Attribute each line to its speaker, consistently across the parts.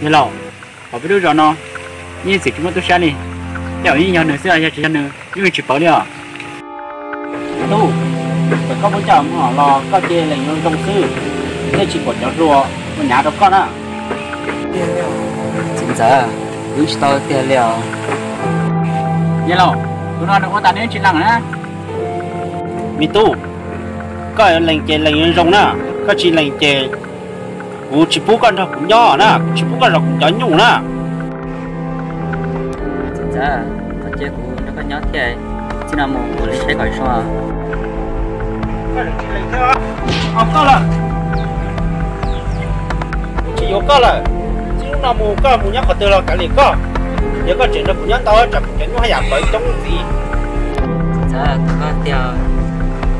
Speaker 1: như lâu họ biết rồi nó như sự chúng tôi sẽ đi. Giờ như nhau nữa sẽ là chỉ nữa nhưng mà chỉ bảo đi à? Tu phải có bố chồng họ lo có chơi là những công sư. Nên chỉ có cháu rùa mà nhà đâu con á
Speaker 2: chính giờ cứ tao tiền liều
Speaker 1: như lâu tôi nói được có ta đến chỉ lăng á. Mi tu có lệnh chơi lệnh rồng nè có chỉ lệnh chơi cú chỉ bố con thôi cũng nhỏ nè chỉ bố con rồi cũng nhỏ nhủ nè
Speaker 2: giờ có chơi cũ nó có nhỏ thì chỉ là một của lấy xe gọi xoa
Speaker 1: học có là chỉ có có là chỉ nào mù có mù nhắc có từ là cái gì có. Nhớ có chuyện đó cũng nhớ tao chậm chuyện nó hay làm bởi trong gì.
Speaker 2: Giờ có tiêu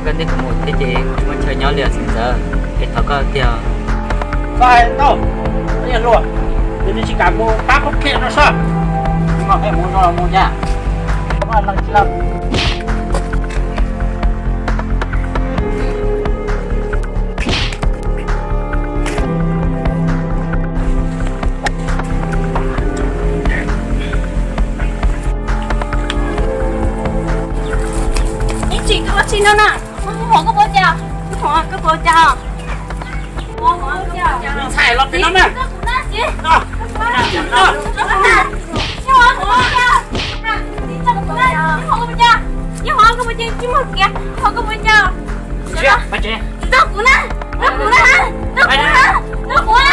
Speaker 2: gần đây có một cái gì chúng mình chơi nhỏ liền. Giờ thì thọ có tiêu
Speaker 1: sai đâu nó nhận luôn. Thì mình chỉ cả mua tám hộp kia nó sao? Nhưng mà phải mua rồi mua nha không là lần
Speaker 3: lần chị nó chị nó nè, nó không có bố cha, nó không có bố cha mình xài lọt cái lắm nè đó đó Hãy subscribe cho kênh Ghiền Mì Gõ Để không bỏ lỡ những
Speaker 4: video hấp dẫn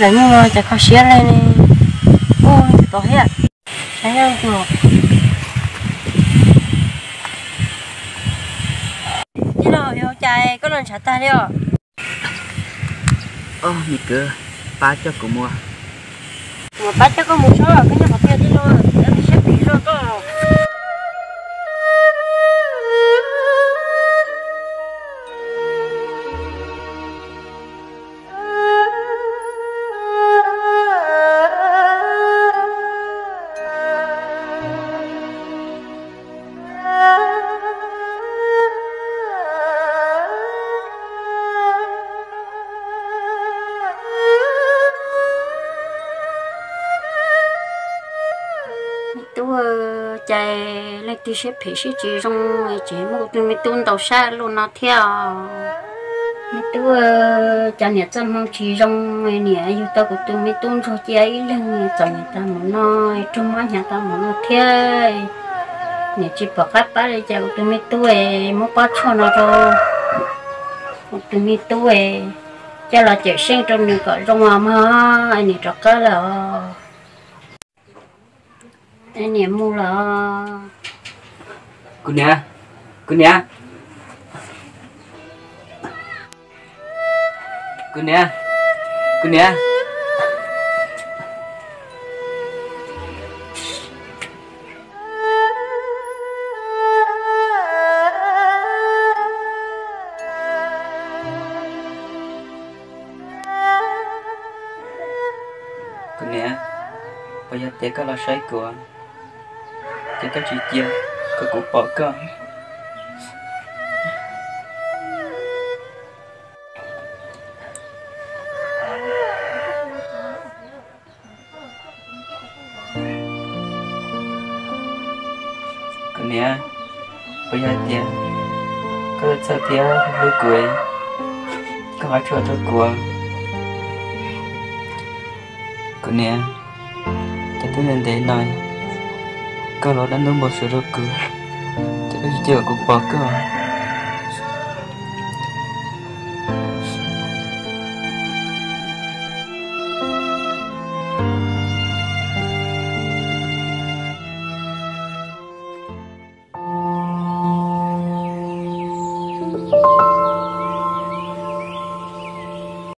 Speaker 4: rất nhưng mà chỉ có xé lên này ô to hết sáng ra rồi đi đâu yêu chạy có lần trả ta đi à
Speaker 2: ô nhị cơ. Ba cho của mua.
Speaker 4: Mà bắt chắc có một số cái nhà học kia đi rồi tôi, chạy lên tôi sẽ phải sẽ chỉ trong chỉ một tôi mới tuôn đầu xa luôn nó theo. Mấy tôi chạy nhà chăm mong, chỉ trong nhà yêu tao của tôi mới tuôn cho chị ấy lên chồng nhà ta muốn nói, trong má nhà ta muốn nói theo nhà chỉ bỏ khắp ba để chạy của tôi mới tôi muốn bắt cho nó rồi tôi mới tôi cho là chạy sinh trong những cái trong mà anh ấy cho cái là anh em mua là
Speaker 2: cô nè cô nè. Cô nè cô nè. Cô nè, bây giờ té cái là sấy của té cái chị già cái cụ bỏ cơ cái nè bây giờ tiền có sợ tiền lúc cười có phải cho tôi cuồng cái nè cái thứ nên để nói. kalau dan nombor suruh ke Tak kerja aku pakar